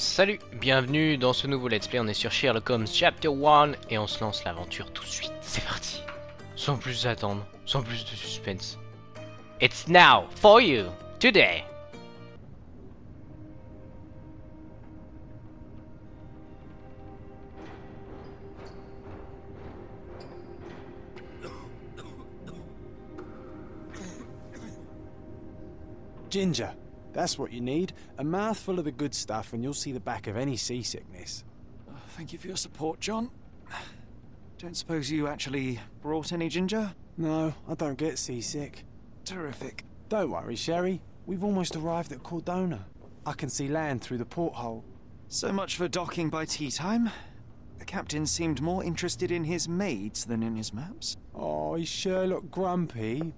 Salut, bienvenue dans ce nouveau let's play, on est sur Sherlock Holmes Chapter 1 et on se lance l'aventure tout de suite. C'est parti Sans plus attendre, sans plus de suspense. It's now for you, today Ginger. That's what you need. A mouthful of the good stuff and you'll see the back of any seasickness. Oh, thank you for your support, John. Don't suppose you actually brought any ginger? No, I don't get seasick. Terrific. Don't worry, Sherry. We've almost arrived at Cordona. I can see land through the porthole. So much for docking by tea time. The captain seemed more interested in his maids than in his maps. Oh, is Sherlock grumpy?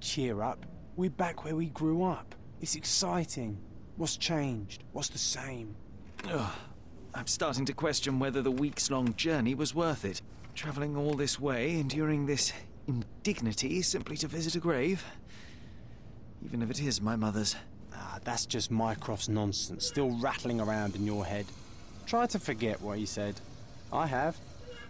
Cheer up. We're back where we grew up. It's exciting. What's changed? What's the same? Ugh. I'm starting to question whether the weeks-long journey was worth it. Travelling all this way, enduring this indignity simply to visit a grave. Even if it is my mother's. Ah, that's just Mycroft's nonsense, still rattling around in your head. Try to forget what he said. I have.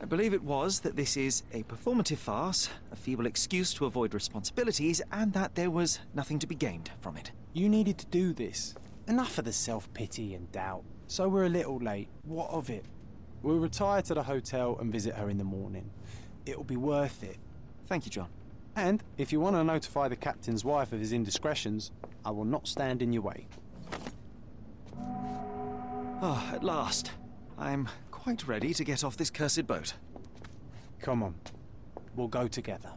I believe it was that this is a performative farce, a feeble excuse to avoid responsibilities, and that there was nothing to be gained from it. You needed to do this. Enough of the self-pity and doubt. So we're a little late. What of it? We'll retire to the hotel and visit her in the morning. It'll be worth it. Thank you, John. And if you want to notify the captain's wife of his indiscretions, I will not stand in your way. Ah, at last. I'm quite ready to get off this cursed boat. Come on. We'll go together.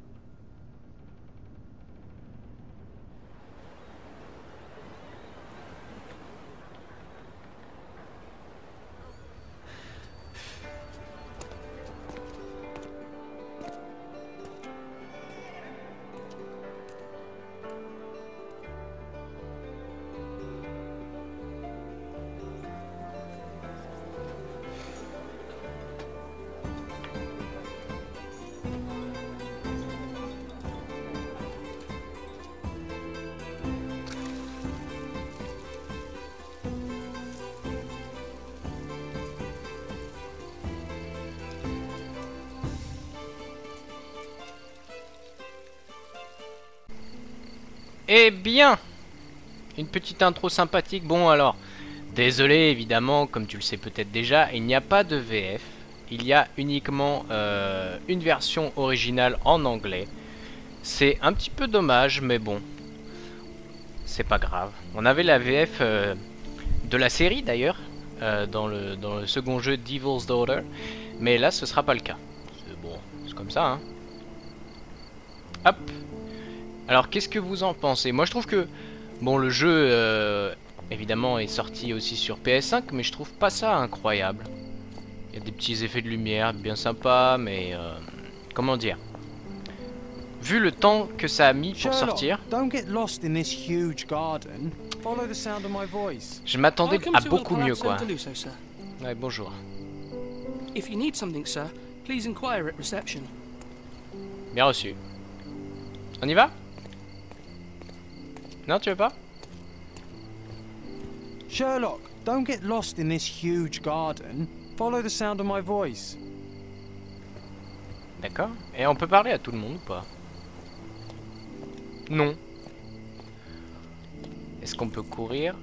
Eh bien Une petite intro sympathique. Bon alors, désolé évidemment, comme tu le sais peut-être déjà, il n'y a pas de VF. Il y a uniquement euh, une version originale en anglais. C'est un petit peu dommage, mais bon. C'est pas grave. On avait la VF euh, de la série d'ailleurs, euh, dans, le, second jeu Devil's Daughter. Mais là, ce sera pas le cas. C'est bon, c'est comme ça, hein. Hop alors qu'est-ce que vous en pensez? Moi je trouve que bon le jeu euh, évidemment est sorti aussi sur PS5 mais je trouve pas ça incroyable. Il y a des petits effets de lumière bien sympas mais euh, comment dire? Vu le temps que ça a mis pour sortir, je m'attendais à beaucoup mieux quoi. Ouais, bonjour. Bien reçu. On y va? Non, tu veux pas? Sherlock, don't get lost in this huge garden. Follow the sound of my voice. D'accord. Et on peut parler à tout le monde ou pas? Non. Est-ce qu'on peut courir?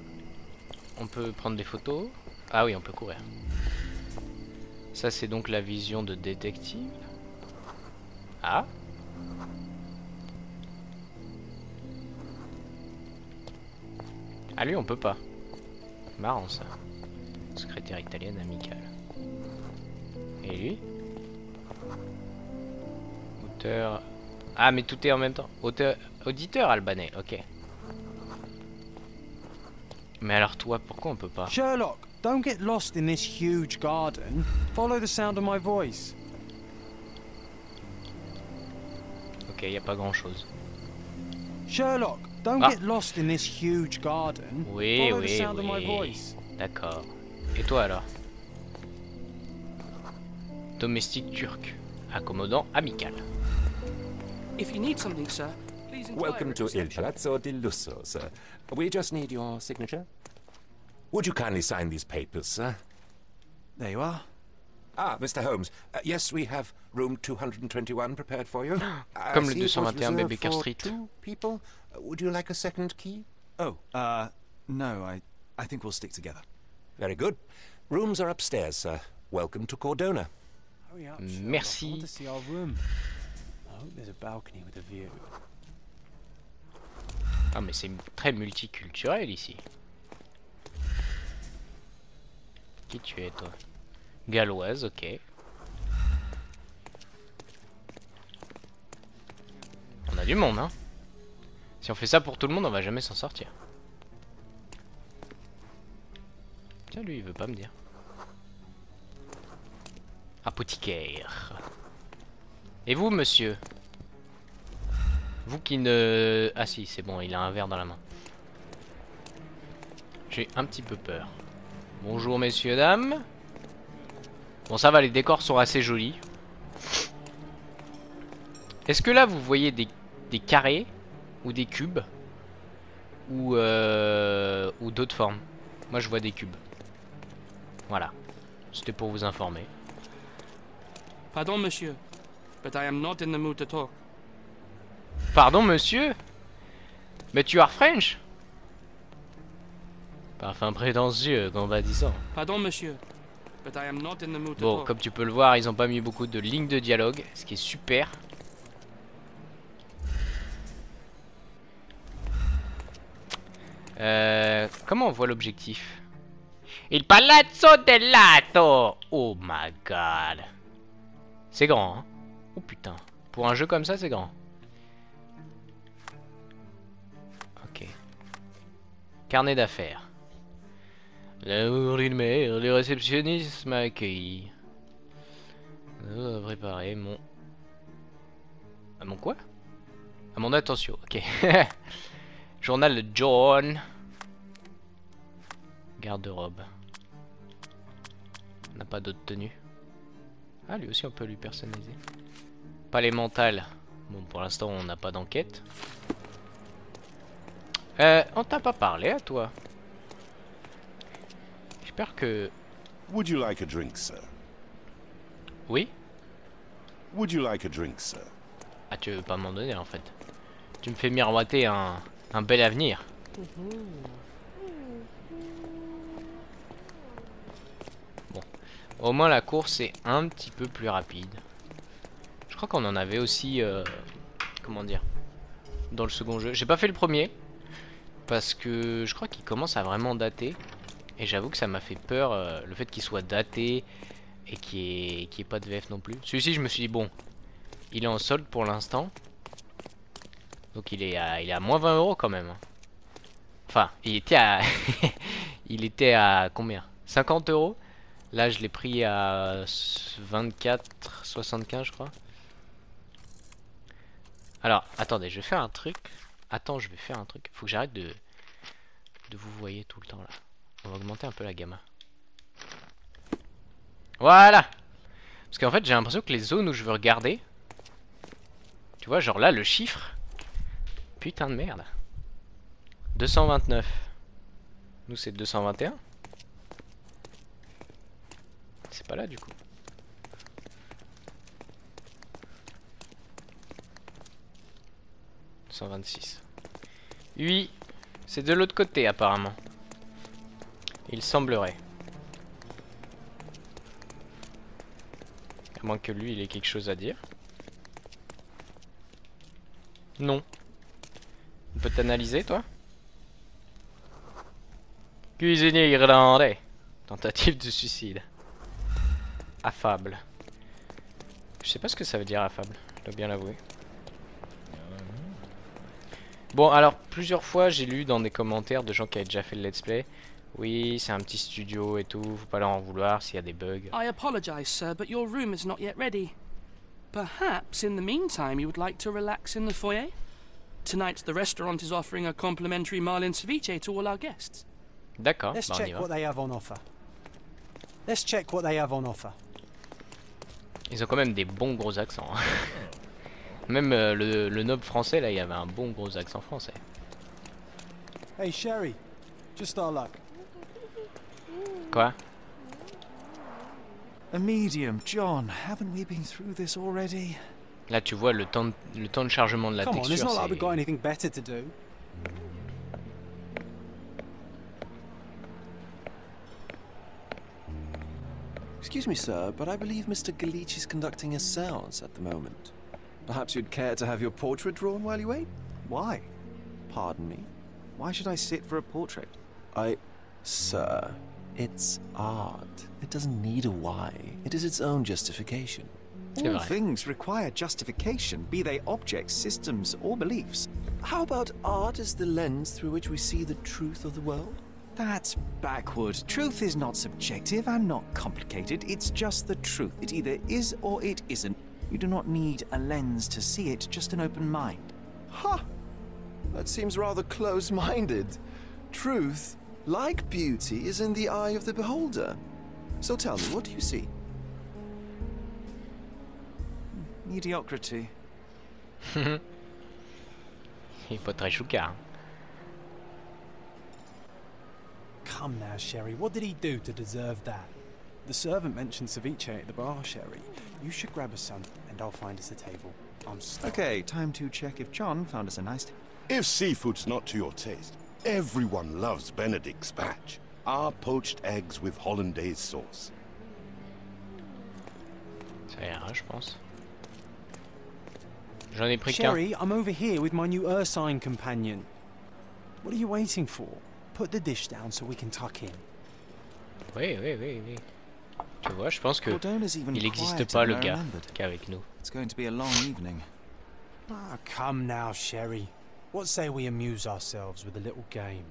On peut prendre des photos? Ah oui, on peut courir. Ça, c'est donc la vision de détective. Ah Ah lui on peut pas. Marrant ça. Secrétaire italienne amicale. Et lui? Auteur... Ah mais tout est en même temps. Auteur... Auditeur albanais, ok. Mais alors toi, pourquoi on peut pas? Sherlock, don't get lost in this huge garden. Follow the sound of my voice. Ok, y a pas grand chose. Sherlock, Don't ah. get lost in this huge garden. Oui, Follow oui, the sound oui. Of my voice. D'accord. Et toi alors Domestique turc. Accommodant amical. If you need something, sir, please Welcome to Il Palazzo di Lusso, sir. We just need your signature. Would you kindly sign these papers, sir? There you are. Ah, Mr. Holmes. Uh, yes, we have room 221 prepared for you. I Comme le was 221 reserved Baker for Street. Two people. Uh, would you like a second key? Oh, uh, no, I, I think we'll stick together. Very good. Rooms are upstairs, sir. Welcome to Cordona. Hurry up, Sherlock. I Merci. want to see our room. I hope there's a balcony with a view. Ah mais c'est très multiculturel ici. Qui tu es toi Galloise, ok. On a du monde hein. Si on fait ça pour tout le monde, on va jamais s'en sortir. Tiens lui il veut pas me dire. Apothicaire. Et vous monsieur? Vous qui ne... Ah si, c'est bon, il a un verre dans la main. J'ai un petit peu peur. Bonjour messieurs, dames. Bon, ça va, les décors sont assez jolis. Est-ce que là, vous voyez des, des carrés Ou des cubes Ou, euh, ou d'autres formes? Moi, je vois des cubes. Voilà. C'était pour vous informer. Pardon, monsieur, but I am not in the mood to talk. Pardon, monsieur? Mais tu as French? Parfum prétentieux, combatissant. Pardon, monsieur, Bon, comme tu peux le voir, ils ont pas mis beaucoup de lignes de dialogue, ce qui est super. Euh, comment on voit l'objectif? Il palazzo del lato Oh my god C'est grand, hein? Oh putain. Pour un jeu comme ça, c'est grand. Ok. Carnet d'affaires. L'amour d'une mère, le réceptionnisme m'a accueilli. Je dois préparer mon... À mon quoi? À mon attention, ok. Journal de John. Garde-robe. On n'a pas d'autre tenue. Ah, lui aussi on peut lui personnaliser. Pas les mentales. Bon, pour l'instant on n'a pas d'enquête. Euh, on t'a pas parlé à toi? J'espère que... Would you like a drink, sir? Oui Would you like a drink, sir? Ah, tu veux pas m'en donner en fait. Tu me fais miroiter un, un bel avenir. Bon. Au moins la course est un petit peu plus rapide. Je crois qu'on en avait aussi... euh, comment dire Dans le second jeu. J'ai pas fait le premier. Parce que je crois qu'il commence à vraiment dater. Et j'avoue que ça m'a fait peur euh, le fait qu'il soit daté et qu'il n'y ait, y ait pas de VF non plus. Celui-ci, je me suis dit, bon, il est en solde pour l'instant. Donc il est à, il est à moins 20 euros quand même. hein. Enfin, il était à... il était à combien? 50 euros? Là, je l'ai pris à 24, 75 je crois. Alors, attendez, je vais faire un truc. Attends, je vais faire un truc. Faut que j'arrête de... De vous voyer tout le temps là. On va augmenter un peu la gamme. Voilà Parce qu'en fait, j'ai l'impression que les zones où je veux regarder... Tu vois, genre là, le chiffre... Putain de merde. 229. Nous, c'est 221. C'est pas là, du coup. « 126. Oui, c'est de l'autre côté apparemment. Il semblerait. À moins que lui, il ait quelque chose à dire. Non. On peut t'analyser, toi? Cuisinier irlandais. Tentative de suicide. Affable. Je sais pas ce que ça veut dire affable, je dois bien l'avouer. Bon, alors, plusieurs fois, j'ai lu dans des commentaires de gens qui avaient déjà fait le let's play. Oui, c'est un petit studio et tout, faut pas leur en vouloir s'il y a des bugs. I apologize, sir, but your room is not yet ready. Perhaps in the meantime you would like to relax in the foyer? Tonight the restaurant is offering a complimentary marlin ceviche to all our guests. D'accord, Let's bah, on y check va. what they have on offer. Let's check what they have on offer. Ils ont quand même des bons gros accents. hein. Même euh, le, le noble français, là, il avait un bon gros accent français. Hey, Sherry, just our luck. Quoi A medium, John. Haven't we been through this already? Là, tu vois le temps de, le temps de chargement de la Come on, it's not like we've got anything better to do. Excuse me, sir, but I believe Mr. Galich is conducting a seance at the moment. Perhaps you'd care to have your portrait drawn while you wait? Why? Pardon me? Why should I sit for a portrait? I. Sir, it's art. It doesn't need a why. It is its own justification. C'est All things require justification, be they objects, systems, or beliefs. How about art as the lens through which we see the truth of the world? That's backward. Truth is not subjective and not complicated. It's just the truth. It either is or it isn't. You do not need a lens to see it, just an open mind. Ha! That seems rather close minded. Truth, like beauty, is in the eye of the beholder. So tell me, what do you see? Mediocrity. Il est pas très choucard. Come now, Sherry. What did he do to deserve that? The servant mentioned ceviche at the bar, Sherry. You should grab us some, and I'll find us a table. I'm starved. Okay, time to check if John found us a nice. If seafood's not to your taste, everyone loves Benedict's batch. Our poached eggs with hollandaise sauce. Ça ira, je pense. J'en ai pris. Sherry, I'm over here with my new Ursine companion. What are you waiting for? Put the dish down so we can tuck in. Oui, oui, oui, oui. Tu vois, je pense que Cordona's even il n'existe quieter pas le I gars remembered. qu'avec nous. It's going to be a long evening. Ah, come now, Sherry. What say we amuse ourselves with a little game?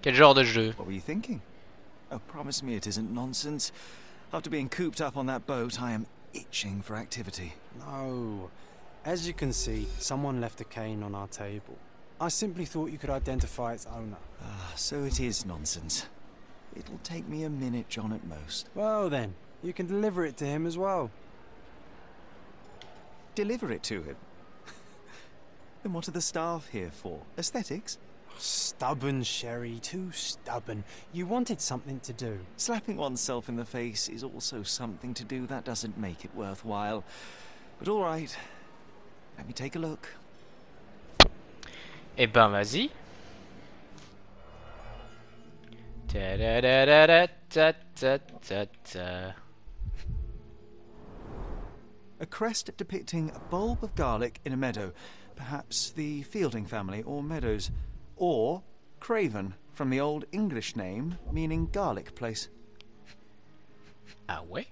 Quel genre de jeu What were you thinking? Oh, promise me it isn't nonsense. After being cooped up on that boat, I am itching for activity. No. As you can see, someone left a cane on our table. I simply thought you could identify its owner. Ah, so it is nonsense. It'll take me a minute, John, at most. Well then, you can deliver it to him as well. Deliver it to him. Then what are the staff here for? Aesthetics? Stubborn, Sherry, too stubborn. You wanted something to do. Slapping oneself in the face is also something to do. That doesn't make it worthwhile. But all right. Let me take a look. Eh ben, vas-y. A crest depicting a bulb of garlic in a meadow. Perhaps the Fielding family or Meadows. Or Craven, from the Old English name meaning garlic place. Ouais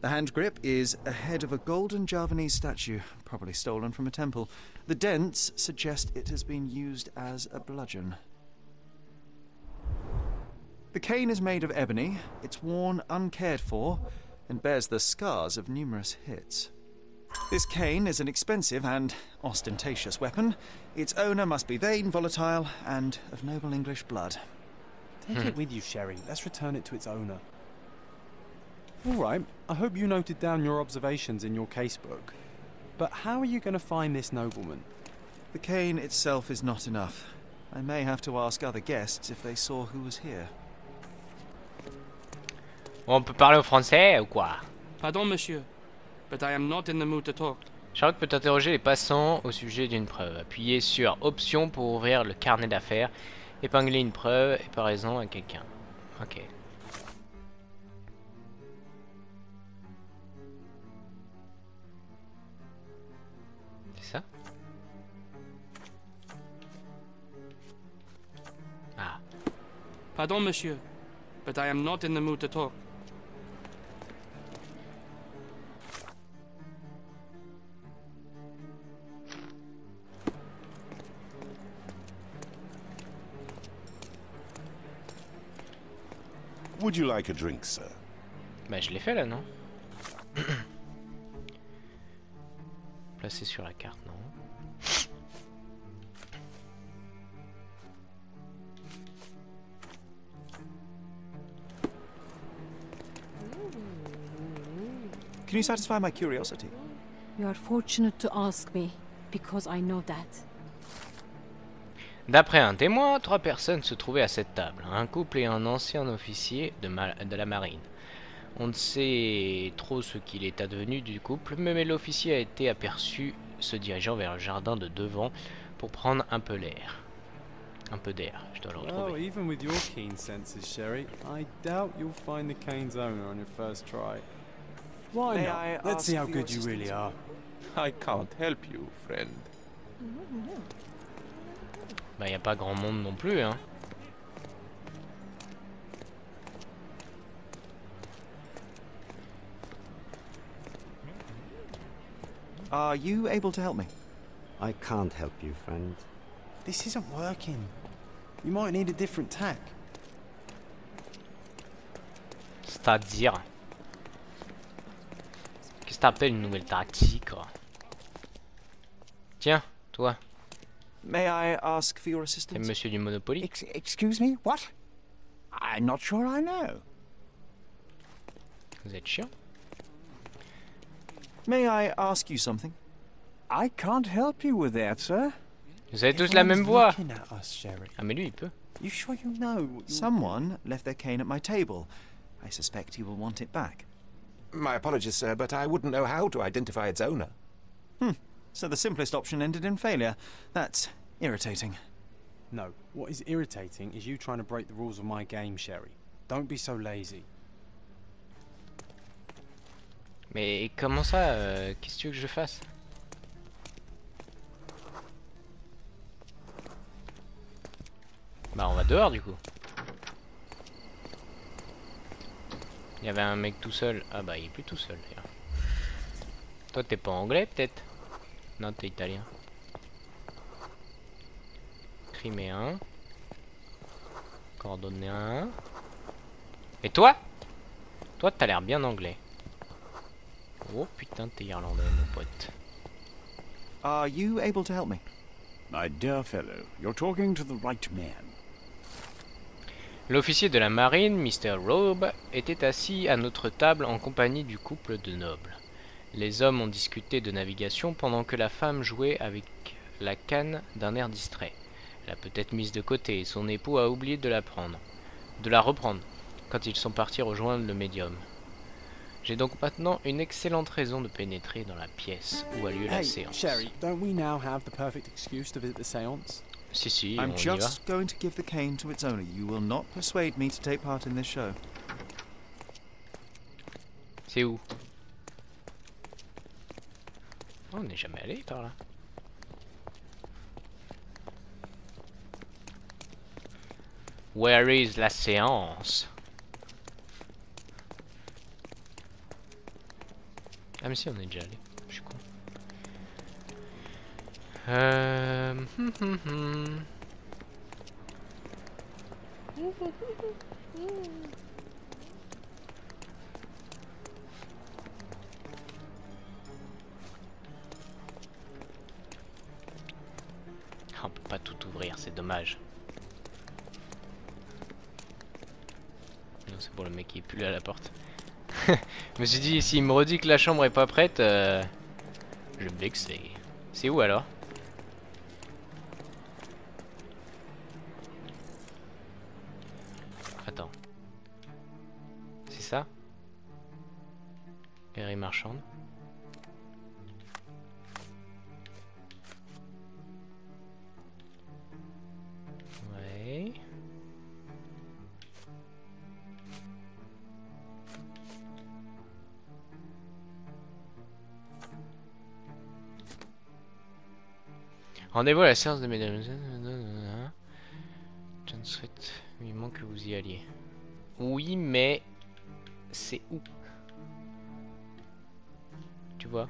The hand grip is a head of a golden Javanese statue, probably stolen from a temple. The dents suggest it has been used as a bludgeon. The cane is made of ebony, it's worn uncared for, and bears the scars of numerous hits. This cane is an expensive and ostentatious weapon. Its owner must be vain, volatile, and of noble English blood. Take it hmm. with you, Sherry. Let's return it to its owner. All right. I hope you noted down your observations in your casebook. But how are you going to find this nobleman? The cane itself is not enough. I may have to ask other guests if they saw who was here. Bon, on peut parler au français ou quoi Pardon, monsieur, but I am not in the mood to talk. Charlotte peut interroger les passants au sujet d'une preuve. Appuyez sur Option pour ouvrir le carnet d'affaires. Épingler une preuve et par raison à quelqu'un. Ok. C'est ça? Ah. Pardon, monsieur, but I am not in the mood to talk. Would you like a drink, sir? Bah je l'ai fait là, non Placé sur la carte, non Can you satisfy my curiosity? You are fortunate to ask me, because I know that. D'après un témoin, trois personnes se trouvaient à cette table, un couple et un ancien officier de, ma- de la marine. On ne sait trop ce qu'il est advenu du couple, mais l'officier a été aperçu se dirigeant vers le jardin de devant pour prendre un peu l'air. Un peu d'air, je dois le Well, retrouver. even with your keen senses, Sherry, I doubt you'll find the cane's owner on your first try. Why not? Let's see how good you really are. I can't help you, friend. Bah y a pas grand monde non plus, hein. Are you able to help me? I can't help you, friend. This isn't working. You might need a different tack. C'est-à-dire... Qu'est-ce que t'appelles une nouvelle tactique quoi? Tiens, toi, May I ask for your assistance? monsieur du Monopoly Ex- excuse me? What? I'm not sure I know. Vous êtes chiant May I ask you something? I can't help you with that, sir. Vous avez tous la même Everyone's voix looking at us, Sherry. Ah mais lui il peut. You sure you know? Someone left their cane at my table. I suspect he will want it back. My apologies, sir, but I wouldn't know how to identify its owner. So the simplest option ended in failure. That's irritating. No. What is irritating is you trying to break the rules of my game, Sherry. Don't be so lazy. Mais comment ça euh, Qu'est-ce que tu veux que je fasse? Bah on va dehors du coup. Il y avait un mec tout seul. Ah bah il est plus tout seul d'ailleurs. Toi t'es pas anglais peut-être? Non t'es italien. Criméen. Cordonnéen. Et toi? Toi t'as l'air bien anglais. Oh putain t'es irlandais mon pote. Are you able to help me? My dear fellow, you're talking to the right man. L'officier de la marine, Mr. Robe, était assis à notre table en compagnie du couple de nobles. Les hommes ont discuté de navigation pendant que la femme jouait avec la canne d'un air distrait. Elle a peut-être mise de côté et son époux a oublié de la prendre, de la reprendre, quand ils sont partis rejoindre le médium. J'ai donc maintenant une excellente raison de pénétrer dans la pièce où a lieu la Hey, séance. Sherry, don't we now have the perfect excuse to visit the séance? Si si, I'm on y va. just going to give the cane to its owner. You will not persuade me to take part in this show. C'est où? Oh, On n'est jamais allé par là. Where is la séance? Ah mais si on est déjà allé, je suis con. Euh... hum, hum, hum. Non, c'est pour le mec qui est plus à la porte. je me suis dit, s'il me redit que la chambre est pas prête, euh, je vais me vexer. C'est où alors? Rendez-vous à la séance de mesdames. Ne souhaite vivement que vous y alliez. Oui, mais c'est où? Tu vois?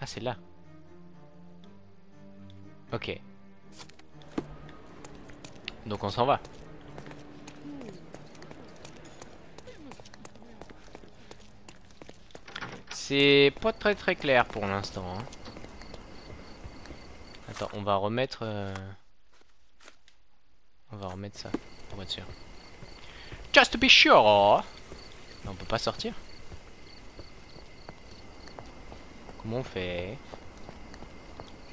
Ah, c'est là. Ok. Donc on s'en va. C'est pas très très clair pour l'instant. hein. Attends, on va remettre... euh, On va remettre ça, pour être sûr. Just to be sure Mais On peut pas sortir Comment on fait?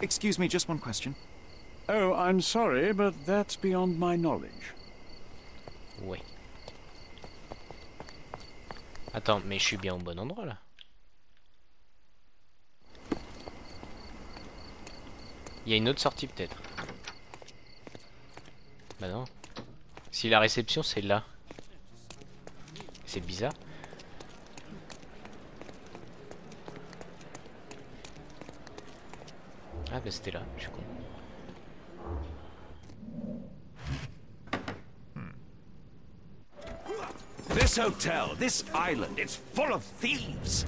Excuse me, just one question. Oh, I'm sorry, but that's beyond my knowledge. Ouais. Attends, mais je suis bien au bon endroit là. Il y a une autre sortie peut-être. Bah non. Si la réception c'est là. C'est bizarre. Ah bah c'était là, je suis con. This hotel, this island, it's full of thieves.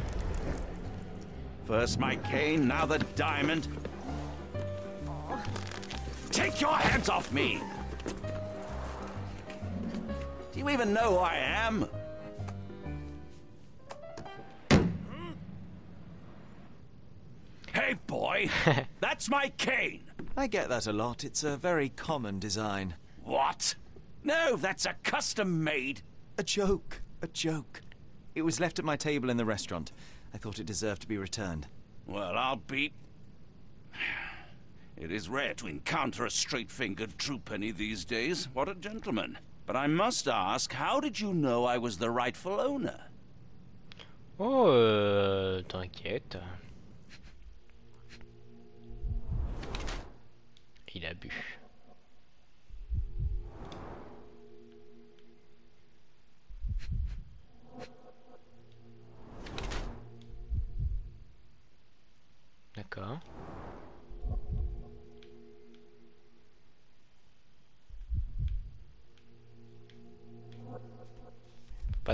First my cane, now the diamond. Take your hands off me! Do you even know who I am? Hey, boy! That's my cane! I get that a lot. It's a very common design. What? No, that's a custom-made. A joke. A joke. It was left at my table in the restaurant. I thought it deserved to be returned. Well, I'll be... It is rare to encounter a straight-fingered true penny these days. What a gentleman. But I must ask, how did you know I was the rightful owner? Oh, euh, t'inquiète. Il a bu.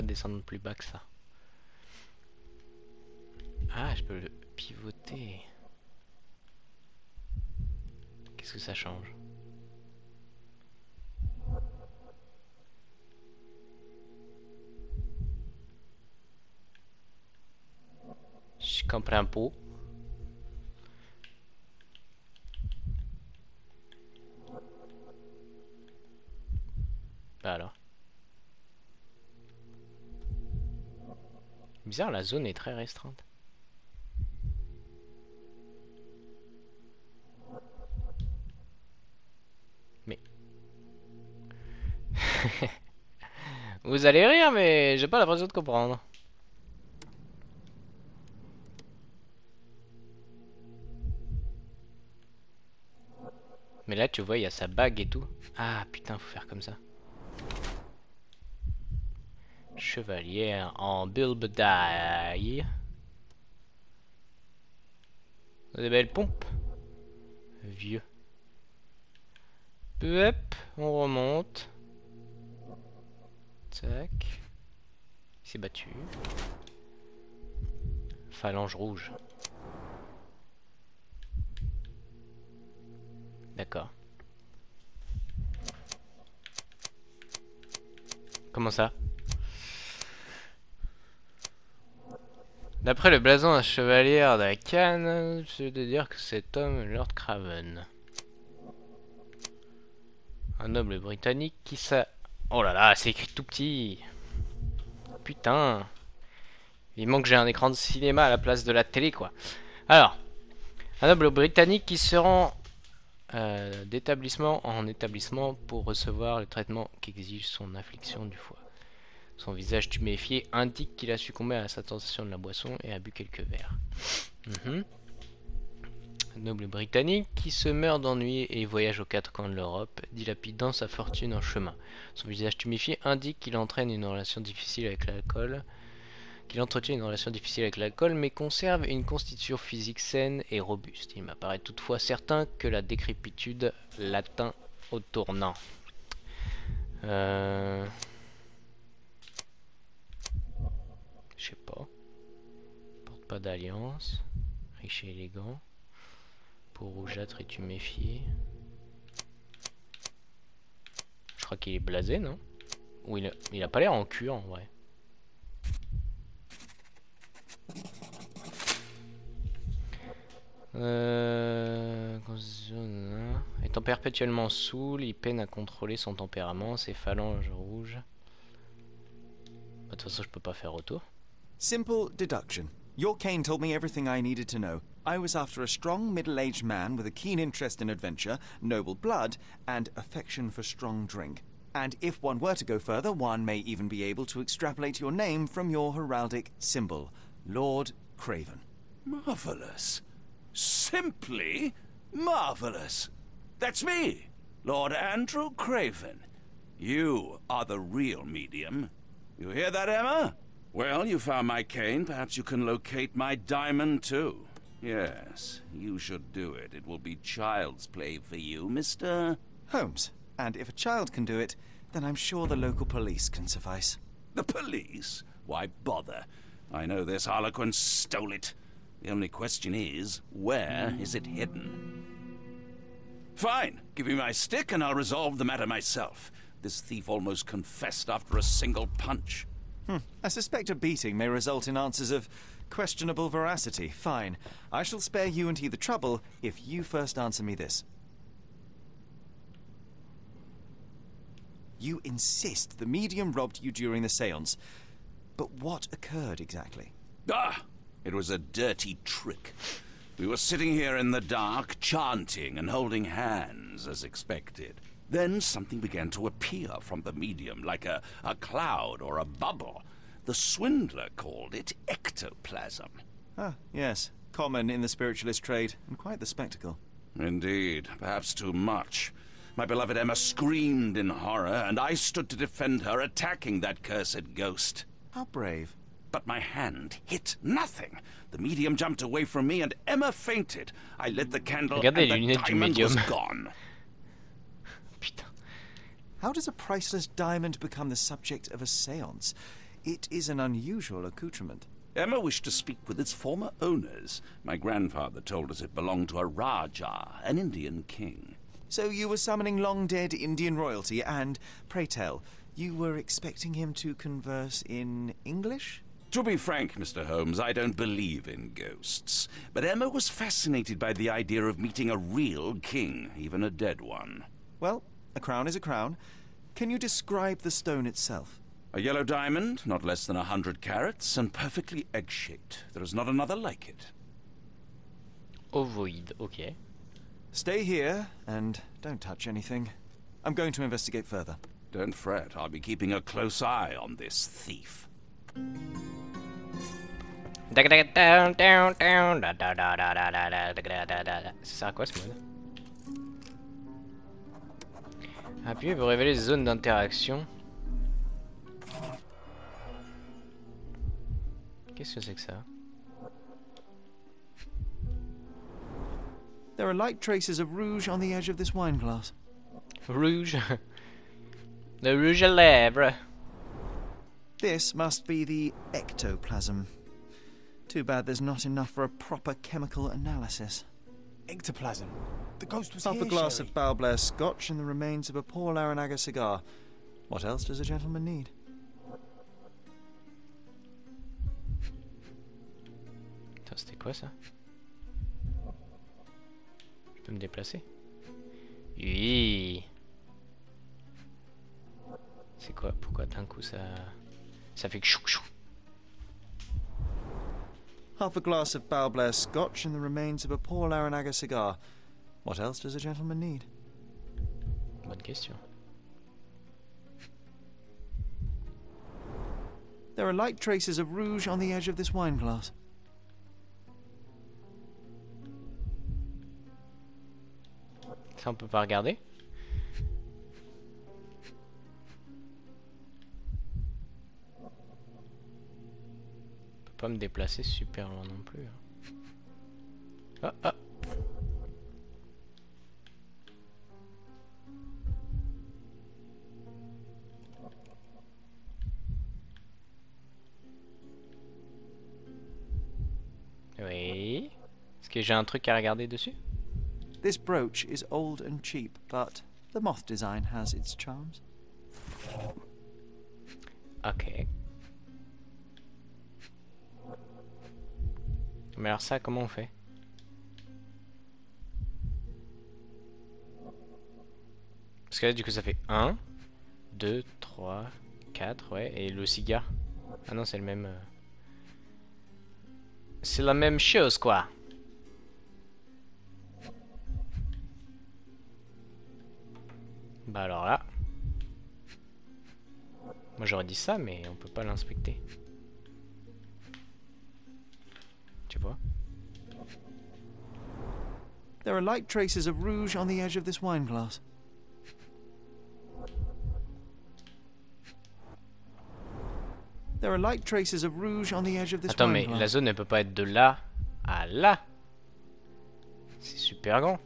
Descendre plus bas que ça. Ah, je peux le pivoter. Qu'est-ce que ça change? Je comprends pas. Bizarre, la zone est très restreinte. Mais... Vous allez rire, mais j'ai pas l'impression de comprendre. Mais là, tu vois, il y a sa bague et tout. Ah, putain, faut faire comme ça. Chevalier en bulbedaille. Des belles pompes. Vieux. Hop, on remonte. Tac. Il s'est battu. Phalange rouge. D'accord. Comment ça? D'après le blason d'un chevalier de la canne, je de dire que cet homme Lord Craven. Un noble britannique qui s'a... Oh là là, c'est écrit tout petit Putain Il manque que j'ai un écran de cinéma à la place de la télé, quoi. Alors, un noble britannique qui se rend euh, d'établissement en établissement pour recevoir le traitement qu'exige son affliction du foie. Son visage tuméfié indique qu'il a succombé à sa tentation de la boisson et a bu quelques verres. Mhm. Noble britannique qui se meurt d'ennui et voyage aux quatre coins de l'Europe, dilapidant sa fortune en chemin. Son visage tuméfié indique qu'il entraîne une relation difficile avec l'alcool, qu'il entretient une relation difficile avec l'alcool, mais conserve une constitution physique saine et robuste. Il m'apparaît toutefois certain que la décrépitude l'atteint au tournant. Euh... Je sais pas. Porte pas d'alliance. Riche et élégant. Peau rougeâtre et tuméfié. Je crois qu'il est blasé, non? Ou il a, pas l'air en cul en vrai. Euh... Étant perpétuellement saoul, il peine à contrôler son tempérament, ses phalanges rouges. De toute façon, je peux pas faire retour. Simple deduction. Your cane told me everything I needed to know. I was after a strong middle aged man with a keen interest in adventure, noble blood, and affection for strong drink. And if one were to go further, one may even be able to extrapolate your name from your heraldic symbol Lord Craven. Marvelous. Simply marvelous. That's me, Lord Andrew Craven. You are the real medium. You hear that, Emma? Well, you found my cane. Perhaps you can locate my diamond, too. Yes, you should do it. It will be child's play for you, Mr. Holmes. And if a child can do it, then I'm sure the local police can suffice. The police? Why bother? I know this Harlequin stole it. The only question is, where is it hidden? Fine. Give me my stick and I'll resolve the matter myself. This thief almost confessed after a single punch. Hmm. I suspect a beating may result in answers of questionable veracity. Fine. I shall spare you and he the trouble if you first answer me this. You insist the medium robbed you during the seance. But what occurred exactly? Ah! It was a dirty trick. We were sitting here in the dark, chanting and holding hands, as expected. Then something began to appear from the medium, like a, a cloud or a bubble. The swindler called it ectoplasm. Ah, yes. Common in the spiritualist trade, and quite the spectacle. Indeed, perhaps too much. My beloved Emma screamed in horror, and I stood to defend her, attacking that cursed ghost. How brave. But my hand hit nothing. The medium jumped away from me, and Emma fainted. I lit the candle, Regardez and the lunettes du diamond was gone. How does a priceless diamond become the subject of a seance? It is an unusual accoutrement. Emma wished to speak with its former owners. My grandfather told us it belonged to a Rajah, an Indian king. So you were summoning long dead Indian royalty, and pray tell, you were expecting him to converse in English? To be frank, Mr. Holmes, I don't believe in ghosts. But Emma was fascinated by the idea of meeting a real king, even a dead one. Well, a crown is a crown. Can you describe the stone itself? A yellow diamond, not less than a hundred carats, and perfectly egg-shaped. There is not another like it. Ovoid, ok. Stay here and don't touch anything. I'm going to investigate further. Don't fret, I'll be keeping a close eye on this thief. Ça sert à quoi ce mode Ah, Appuyez pour révéler les zones d'interaction. Qu'est-ce que c'est que ça There are light traces of rouge on the edge of this wine glass. Rouge. Le rouge à lèvres. This must be the ectoplasm. Too bad there's not enough for a proper chemical analysis. Ectoplasm. The ghost was Half here, a glass Sherry. of Balblair scotch and the remains of a Paul Aranaga cigar. What else does a gentleman need? Attends, c'était quoi ça Je peux me déplacer Oui C'est quoi Pourquoi d'un coup ça... Ça fait que chou chou Half a glass of Balblair scotch and the remains of a Paul Aranaga cigar. What else does a gentleman need? Bonne question. There are light traces of rouge on the edge of this wine glass. Ça on peut pas regarder Je peux pas me déplacer super loin non plus. Ah ah Oui. Est-ce que j'ai un truc à regarder dessus? This brooch is old and cheap, but the moth design has its charms. Ok. Mais alors ça, comment on fait? Parce que là, du coup, ça fait 1, 2, 3, 4, ouais. Et le cigare Ah non, c'est le même... C'est la même chose, quoi. Bah alors là. Moi j'aurais dit ça, mais on peut pas l'inspecter. Tu vois? There are light traces of rouge on the edge of this wine glass. Attends, mais la zone ne peut pas être de là à là. C'est super grand.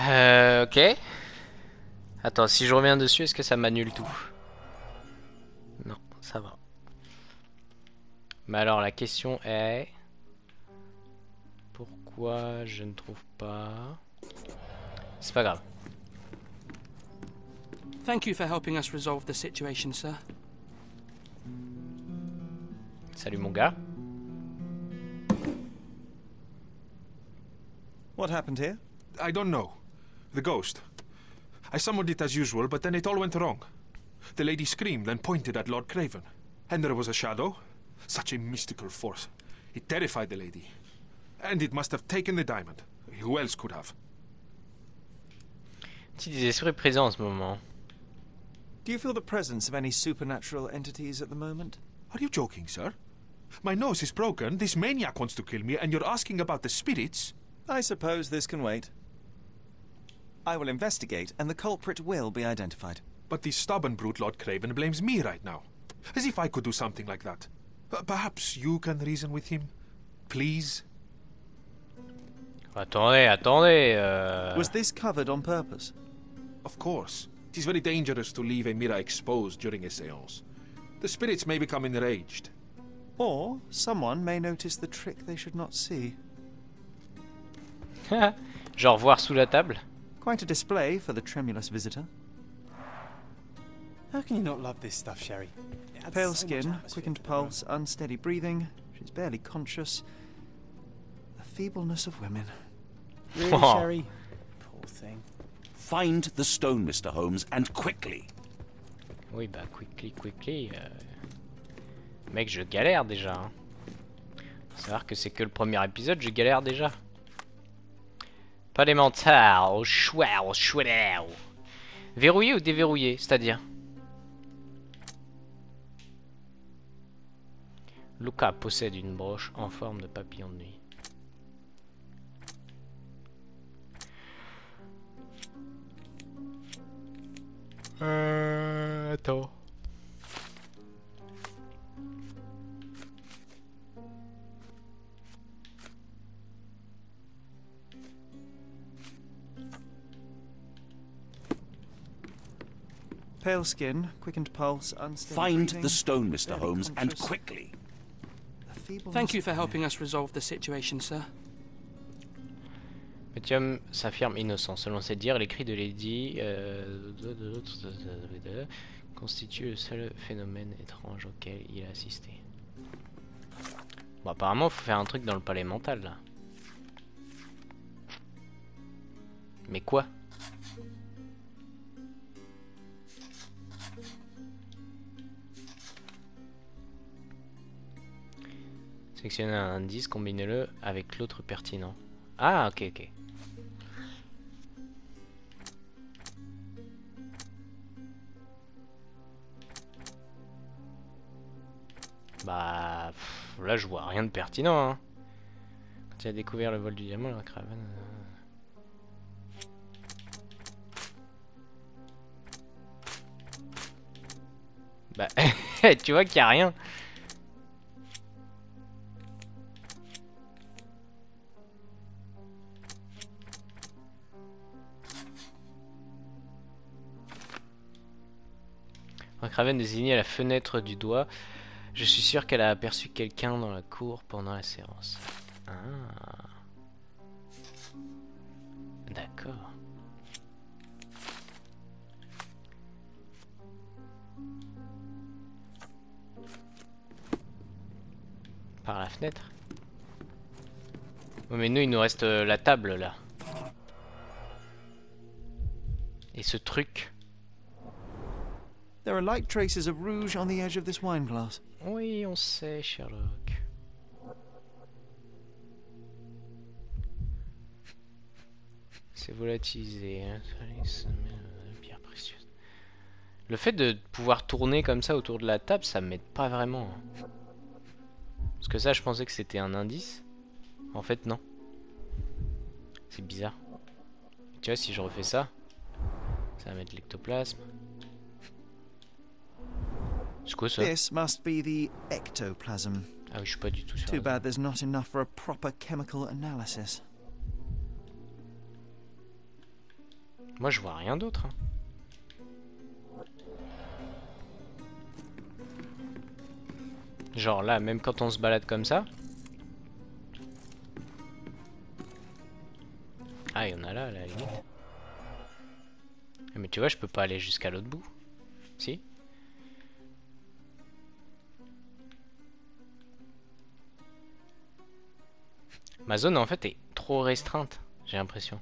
Euh, ok. Attends, si je reviens dessus, est-ce que ça m'annule tout? Non, ça va. Mais alors la question est... Pourquoi je ne trouve pas... C'est pas grave. Thank you for helping us resolve the situation, sir. Salut mon gars. What happened here? I don't know. The ghost. I summoned it as usual, but then it all went wrong. The lady screamed and pointed at Lord Craven. And there was a shadow. Such a mystical force. It terrified the lady. And it must have taken the diamond. Who else could have? Petit des esprits présents en ce moment. Do you feel the presence of any supernatural entities at the moment? Are you joking, sir? My nose is broken, this maniac wants to kill me, and you're asking about the spirits? I suppose this can wait. I will investigate, and the culprit will be identified. But the stubborn brute Lord Craven blames me right now. As if I could do something like that. Uh, perhaps you can reason with him? Please? Attendez, attendez. Euh... Was this covered on purpose? Of course. It is very dangerous to leave a mirror exposed during a seance. The spirits may become enraged. Or someone may notice the trick they should not see. Genre voir sous la table Quite a display for the tremulous visitor. How can you not love this stuff, Sherry? Pale so skin, quickened to room. pulse, unsteady breathing. She's barely conscious. The feebleness of women. Really. Sherry? Poor thing. Find the stone, Mr. Holmes, and quickly. Oui, bah, quickly, quickly. euh, Mec, je galère déjà. Hein. Faut savoir que c'est que le premier épisode, je galère déjà. Pas les mentales, chouette, chouette. Verrouillé ou déverrouillé, c'est-à-dire? Luca possède une broche en forme de papillon de nuit. Euh, attends. Pale skin, quickened pulse, unsteady Find breathing. the stone, Mr. barely Holmes, and quickly. Thank you for helping us resolve the situation, sir. Medium s'affirme innocent. Selon ses dires, les cris de Lady euh, constituent le seul phénomène étrange auquel il a assisté. Bon, apparemment, faut faire un truc dans le palais mental là. Mais quoi? Sélectionnez un indice, combinez-le avec l'autre pertinent. Ah, ok, ok. Bah, là je vois rien de pertinent. Hein. Quand tu as découvert le vol du diamant, la caravane. euh. Bah, tu vois qu'il n'y a rien. Craven désignait la fenêtre du doigt. Je suis sûr qu'elle a aperçu quelqu'un dans la cour pendant la séance. Ah. D'accord. Par la fenêtre Oh mais nous il nous reste euh, la table là. Et ce truc. There are light traces of rouge on the edge of this wine glass. Oui, on sait, Sherlock. C'est volatilisé. Hein. Le fait de pouvoir tourner comme ça autour de la table, ça m'aide pas vraiment. Parce que ça, je pensais que c'était un indice. En fait, non. C'est bizarre. Tu vois, si je refais ça, ça va mettre l'ectoplasme. C'est quoi ça This must be the ectoplasm. Ah oui, je suis pas du tout sûr. Too bad there's not enough for a proper chemical analysis. Moi, je vois rien d'autre. hein. Genre là, même quand on se balade comme ça. Ah, il y en a là, à la limite. Ah, Mais tu vois, je peux pas aller jusqu'à l'autre bout. Si Ma zone, en fait, est trop restreinte, j'ai l'impression.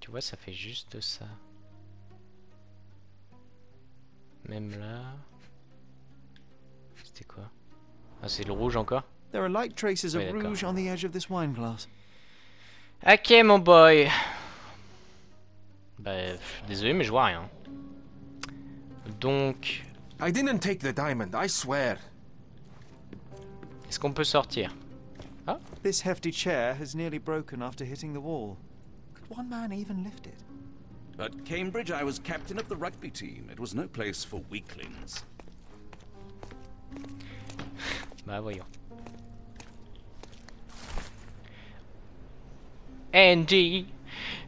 Tu vois, ça fait juste ça. Même là. C'était quoi? Ah, c'est le rouge encore? There are light traces of rouge on the edge of this wine glass. Ok, mon boy. Bah, pff, désolé, mais je vois rien. Donc, I didn't take the diamond, I swear. est-ce qu'on peut sortir? This hefty chair has nearly broken after hitting the wall. Could one man even lift it? At Cambridge, I was captain of the rugby team. It was no place for weaklings. Bah, voyons. Andy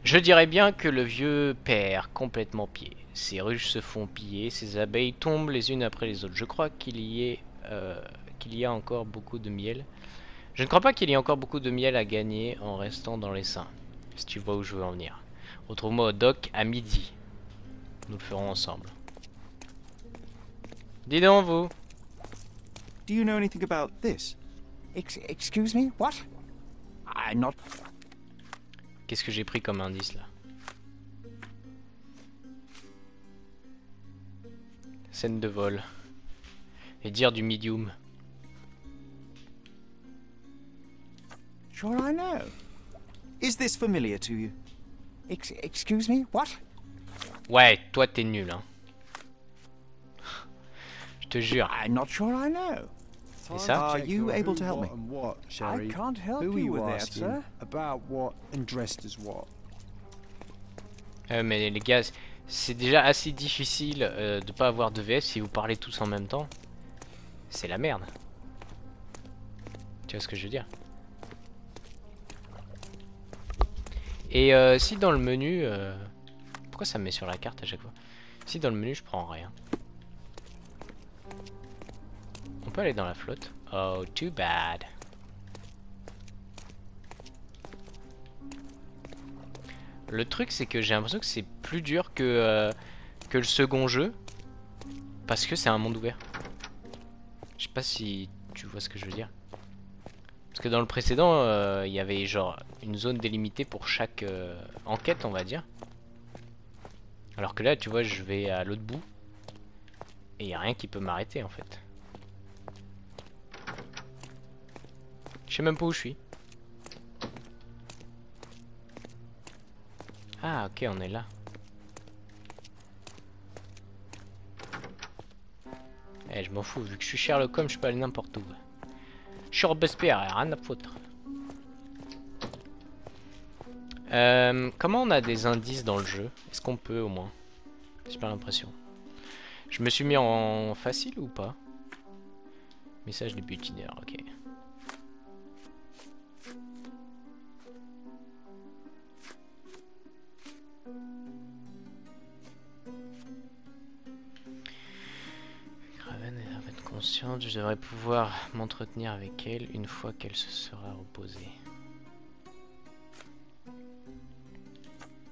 Je dirais bien que le vieux perd complètement pied. Ses ruches se font piller, ses abeilles tombent les unes après les autres. Je crois qu'il y ait, euh, qu'il y a encore beaucoup de miel. Je ne crois pas qu'il y ait encore beaucoup de miel à gagner en restant dans les seins. Si tu vois où je veux en venir. Retrouve-moi au dock à midi. Nous le ferons ensemble. Dis donc vous. Do you know anything about this? Ex excuse me? What? I'm not. Qu'est-ce que j'ai pris comme indice là? Scène de vol. Et dire du medium. Sure, I know. Is this familiar to you? Ex excuse me? What? Ouais, toi t'es nul hein. Je te jure. I'm not sure I know. Et ça? Are you able to help me? What, Sherry? can't help who are you with that, asking? sir. about what and dressed as what? Euh, mais les gars, c'est déjà assez difficile euh, de pas avoir de VF si vous parlez tous en même temps. C'est la merde. Tu vois ce que je veux dire? Et euh, si dans le menu... euh, Pourquoi ça me met sur la carte à chaque fois? Si dans le menu je prends rien. On peut aller dans la flotte? Oh, too bad. Le truc, c'est que j'ai l'impression que c'est plus dur que, euh, que le second jeu. Parce que c'est un monde ouvert. Je sais pas si tu vois ce que je veux dire. Parce que dans le précédent, euh, il y avait genre une zone délimitée pour chaque euh, enquête, on va dire. Alors que là, tu vois, je vais à l'autre bout. Et il a rien qui peut m'arrêter en fait. Je sais même pas où je suis. Ah, ok, on est là. Eh, je m'en fous, vu que je suis Sherlock Holmes, je peux aller n'importe où. Je suis Robespierre, rien à foutre. Euh, comment on a des indices dans le jeu? Est-ce qu'on peut au moins? J'ai pas l'impression. Je me suis mis en facile ou pas? Message du butineur, ok. Je devrais pouvoir m'entretenir avec elle une fois qu'elle se sera reposée.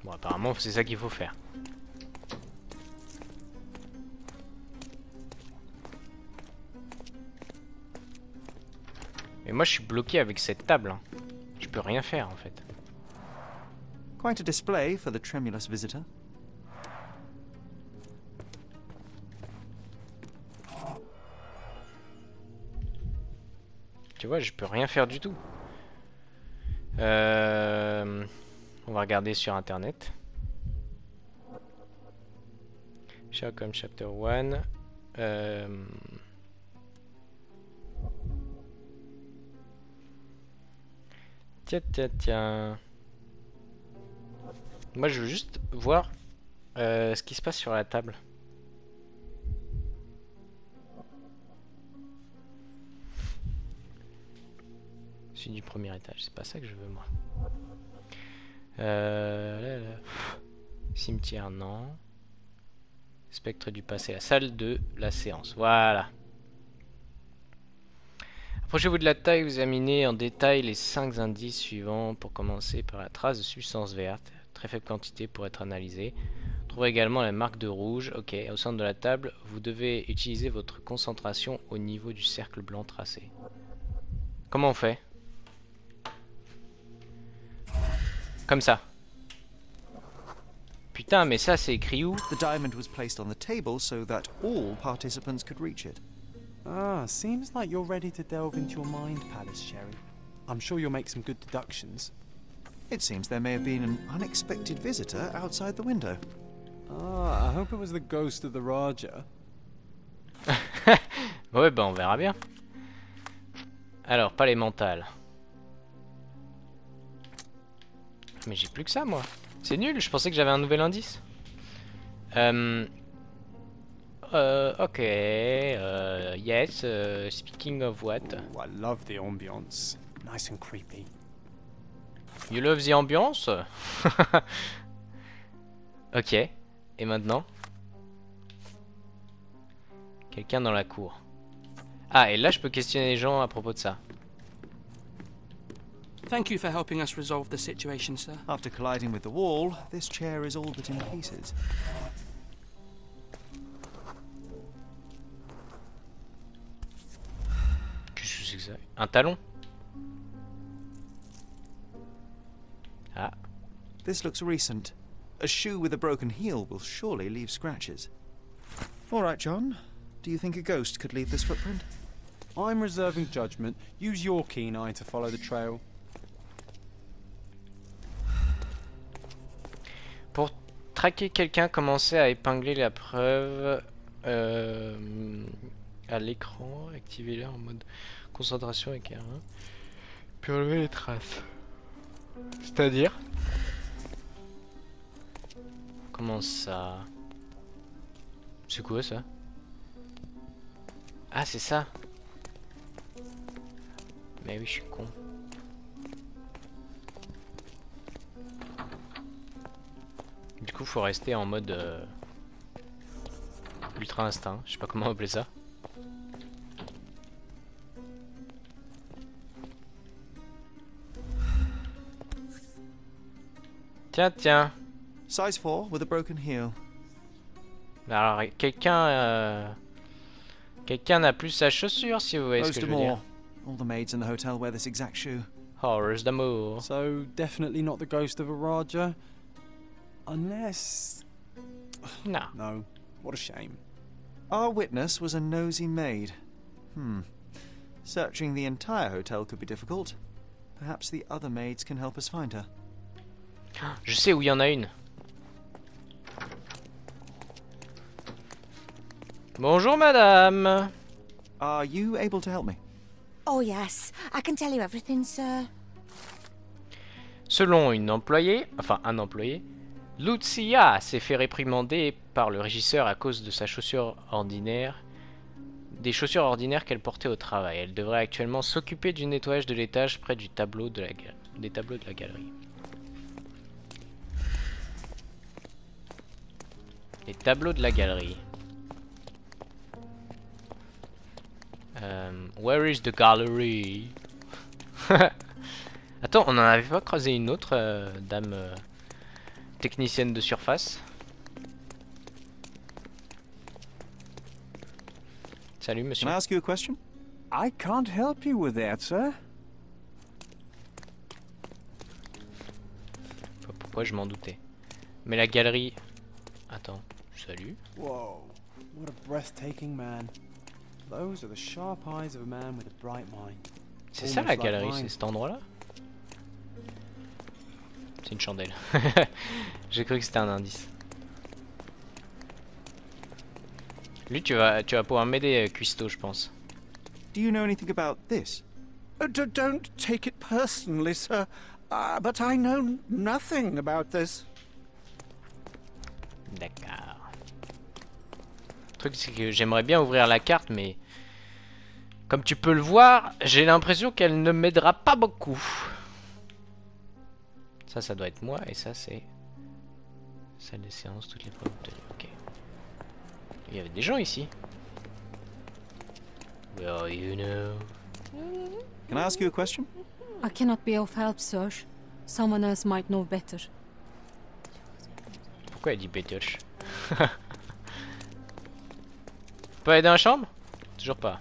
Bon, apparemment, c'est ça qu'il faut faire. Mais moi, je suis bloqué avec cette table. hein. Je peux rien faire, en fait. Quite a display for the tremulous visitor. Tu vois, je peux rien faire du tout. Euh, on va regarder sur internet. Sherlock Chapter 1. Euh, Tiens, tiens, tiens. Moi, je veux juste voir euh, ce qui se passe sur la table. Du premier étage, c'est pas ça que je veux, moi. Euh. Cimetière, non. Spectre du passé, la salle de la séance. Voilà. Approchez-vous de la taille, vous examinez en détail les 5 indices suivants pour commencer par la trace de substance verte, très faible quantité pour être analysée. Trouvez également la marque de rouge. Ok, au centre de la table, vous devez utiliser votre concentration au niveau du cercle blanc tracé. Comment on fait? Comme ça. Putain, mais ça c'est écrit où The diamond was placed on the table so that all participants could reach it. Ah, seems like you're ready to delve into your mind palace, Sherry. I'm sure you'll make some good deductions. It seems there may have been an unexpected visitor outside the window. Ah, I hope it was the ghost of the Raja. Ouais, bah on verra bien. Alors, pas les Mais j'ai plus que ça, moi. C'est nul, je pensais que j'avais un nouvel indice. Euh... Euh, ok. Euh, yes. euh, speaking of what? Oh, I love the ambience. Nice and creepy. You love the ambiance? ok. Et maintenant? Quelqu'un dans la cour. Ah, et là, je peux questionner les gens à propos de ça. Thank you for helping us resolve the situation, sir. After colliding with the wall, this chair is all but in pieces. Qu'est-ce que c'est que ça Un talon Ah. This looks recent. A shoe with a broken heel will surely leave scratches. All right, John. Do you think a ghost could leave this footprint? I'm reserving judgment. Use your keen eye to follow the trail. Pour traquer quelqu'un, commencez à épingler la preuve euh, à l'écran. Activez-la en mode concentration avec R1. Puis enlever les traces. C'est-à-dire? Comment ça? C'est quoi ça? Ah, c'est ça Mais oui, je suis con. Du coup, faut rester en mode euh, ultra instinct. Je sais pas comment appeler ça. Tiens, tiens. Size 4 with a broken heel. Alors, quelqu'un, euh, quelqu'un n'a plus sa chaussure, si vous voyez ce Most que je of veux dire. more. All the maids in the hotel wear this exact shoe. Horrors d'amour. So, definitely not the ghost of a Raja. Unless. No. No. What a shame. Our witness was a nosy maid. Hmm. Searching the entire hotel could be difficult. Perhaps the other maids can help us find her. Je sais où il y en a une. Bonjour madame. Are you able to help me? Oh, yes. I can tell you everything, sir. Selon une employée, enfin un employé, Lucia s'est fait réprimander par le régisseur à cause de sa chaussure ordinaire, des chaussures ordinaires qu'elle portait au travail. Elle devrait actuellement s'occuper du nettoyage de l'étage près du tableau de la des tableaux de la galerie. Les tableaux de la galerie. Euh, where is the gallery? Attends, on en avait pas croisé une autre euh, dame euh, technicienne de surface. Salut monsieur. Can I ask you a question? I can't help you with that, sir. Pourquoi je m'en doutais? Mais la galerie. Attends, salut. Whoa. What a breathtaking man. Those are the sharp eyes of a man with a bright mind. C'est ça la galerie, c'est cet endroit-là? C'est une chandelle. J'ai cru que c'était un indice. Lui, tu vas, tu vas pouvoir m'aider, euh, Cuisto, je pense. Do you know anything about this? Uh, don't take it personally, sir, uh, but I know nothing about this. D'accord. Le truc, c'est que j'aimerais bien ouvrir la carte, mais... Comme tu peux le voir, j'ai l'impression qu'elle ne m'aidera pas beaucoup. Ça, ça doit être moi, et ça, c'est... Salle de séance, toutes les preuves obtenues. Ok. Il y avait des gens ici. Well, you know... Can I ask you a question? I cannot be of help, sir. Someone else might know better. Pourquoi elle dit Pétoche Peut aller dans la chambre? Toujours pas.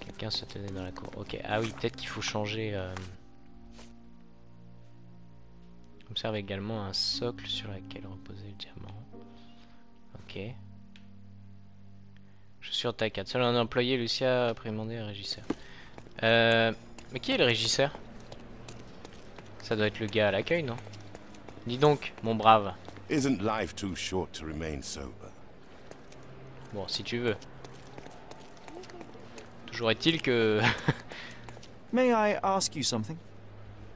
Quelqu'un se tenait dans la cour. Ok, ah oui, peut-être qu'il faut changer. euh, Observe également un socle sur lequel reposait le diamant. Ok. Chaussures taille 4. Seul un employé, Lucia, a prémandé un régisseur. Euh... Mais qui est le régisseur? Ça doit être le gars à l'accueil, non? Dis donc, mon brave. Isn't life too short to remain sober? Bon, si tu veux. Toujours est-il que... May I ask you something?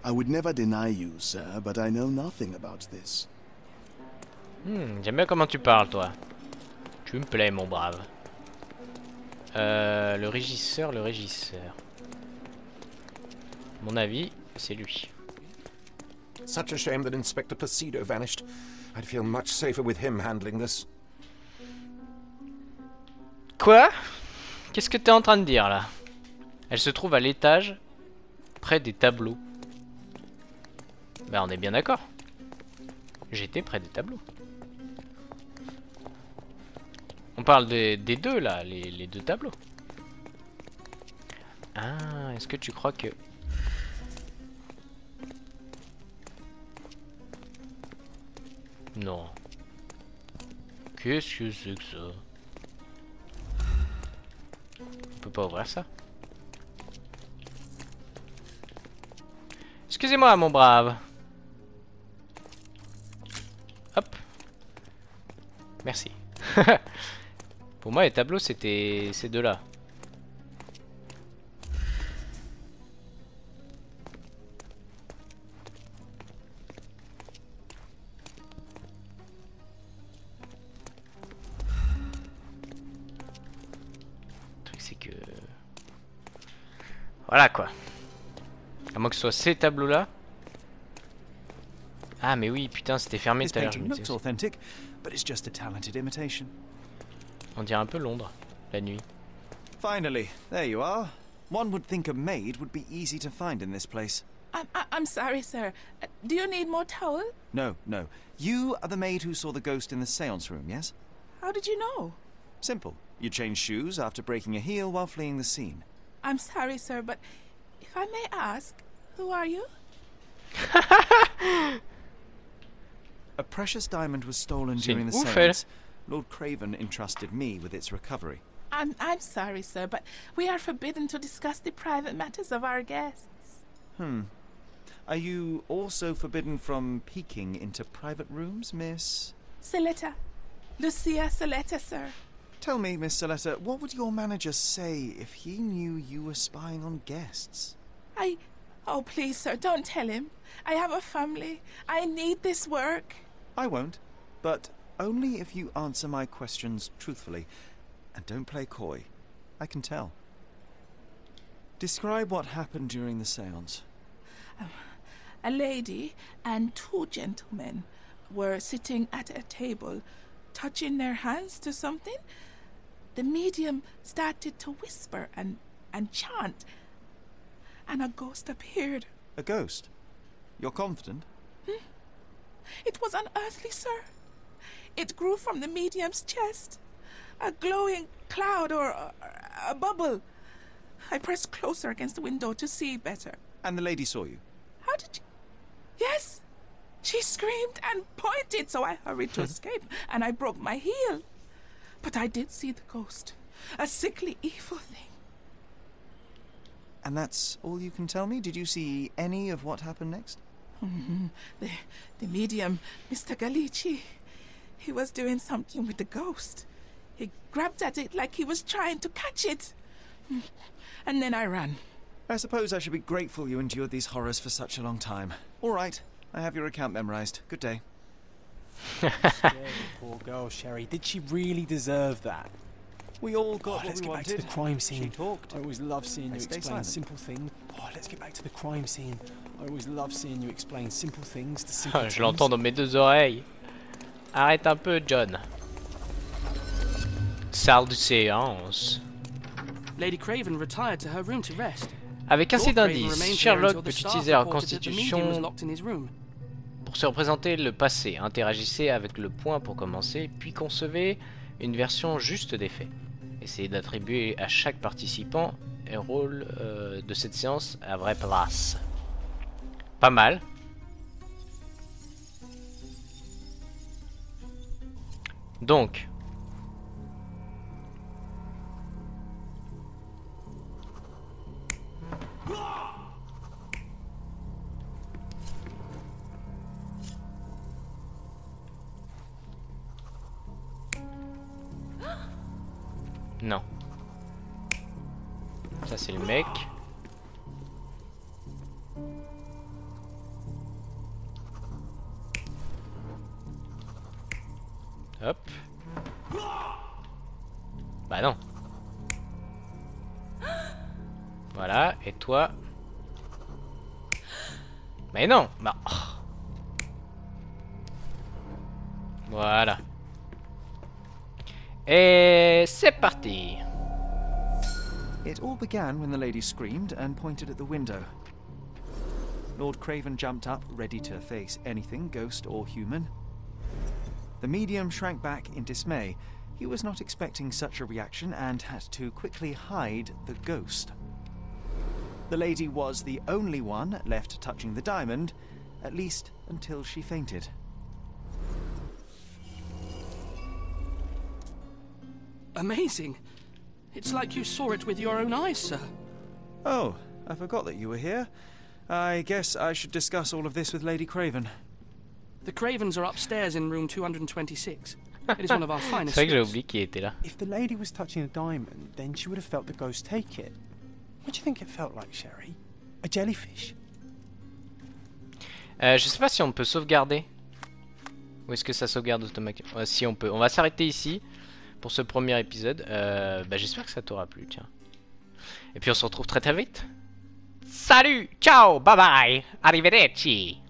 I would never deny you, sir, but I know nothing about this. Hmm, J'aime bien comment tu parles, toi. Tu me plais, mon brave. Euh, le régisseur, le régisseur. Mon avis, c'est lui. Such a shame that Inspector Placido vanished. I'd feel much safer with him handling this. Quoi? Qu'est-ce que t'es en train de dire, là? Elle se trouve à l'étage, près des tableaux. Bah, on est bien d'accord. J'étais près des tableaux. On parle des, deux, là, les, les deux tableaux. Ah, est-ce que tu crois que... Non. Qu'est-ce que c'est que ça? On peut pas ouvrir ça Excusez-moi, mon brave. Merci. Pour moi, les tableaux, c'était ces deux-là. Voilà, quoi. À moins que ce soit ces tableaux-là. Ah, mais oui, putain, c'était fermé This tout à l'heure. je painting me looks authentic, but it's just a talented imitation. On dirait un peu Londres, la nuit. Finally, there you are. One would think a maid would be easy to find in this place. I'm, I- I'm sorry, sir. Uh, Do you need more towel? No, no. You are the maid who saw the ghost in the seance room, yes? How did you know? Simple. You changed shoes after breaking a heel while fleeing the scene. I'm sorry, sir, but if I may ask, who are you? A precious diamond was stolen C'est during the ouf, elle. seance. Lord Craven entrusted me with its recovery. I'm, I'm sorry, sir, but we are forbidden to discuss the private matters of our guests. Hmm. Are you also forbidden from peeking into private rooms, Miss? Saletta. Lucia Saletta, sir. Tell me, Miss Saletta, what would your manager say if he knew you were spying on guests? I. Oh, please, sir, don't tell him. I have a family. I need this work. I won't, but only if you answer my questions truthfully and don't play coy. I can tell. Describe what happened during the seance. Um, a lady and two gentlemen were sitting at a table, touching their hands to something. The medium started to whisper and, and chant, and a ghost appeared. A ghost? You're confident? Hmm? It was unearthly, sir. It grew from the medium's chest, a glowing cloud or a, a bubble. I pressed closer against the window to see better. And the lady saw you? How did you? Yes! She screamed and pointed, so I hurried to escape, and I broke my heel. But I did see the ghost, a sickly, evil thing. And that's all you can tell me? Did you see any of what happened next? Mhm. The, the medium, Mr. Galici, he was doing something with the ghost. He grabbed at it like he was trying to catch it. Mm. And then I ran. I suppose I should be grateful you endured these horrors for such a long time. All right, I have your account memorized. Good day. Poor girl, Sherry. Did she really deserve that? We all got Oh, what let's we get back to wanted. the crime scene. She talked. I always love seeing you explain silent. simple things. Oh, let's get back to the crime scene. I always love seeing you explain simple things to simple Je l'entends dans mes deux oreilles. Arrête un peu, John. Salle de séance. Lady Craven retired to her room to rest. Avec assez d'indices, Sherlock peut utiliser was constitution locked in his room. pour se représenter le passé. Interagissez avec le point pour commencer, puis concevez une version juste des faits. Essayez d'attribuer à chaque participant un rôle euh, de cette séance à vraie place. Pas mal. Donc, non. Ça c'est le mec. Hop. Bah non. Voilà, et toi? Mais non Bah... oh. Voilà. Et c'est parti It all began when the lady screamed and pointed at the window. Lord Craven jumped up, ready to face anything, ghost or human. The medium shrank back in dismay. He was not expecting such a reaction and had to quickly hide the ghost. The lady was the only one left touching the diamond, at least until she fainted. Amazing. It's like you saw it with your own eyes, sir. Oh, I forgot that you were here. I guess I should discuss all of this with Lady Craven. The Cravens are upstairs in room 226. It is one of our C'est finest. If the lady was touching a diamond, then she would have felt the ghost take it. What do you think it felt like, Sherry? A jellyfish? Euh, je sais pas si on peut sauvegarder. Ou est-ce que ça sauvegarde automatiquement? Ouais, Si on peut. On va s'arrêter ici pour ce premier épisode. Euh, bah, J'espère que ça t'aura plu, tiens. Et puis on se retrouve très très vite. Salut, ciao, bye bye, arrivederci.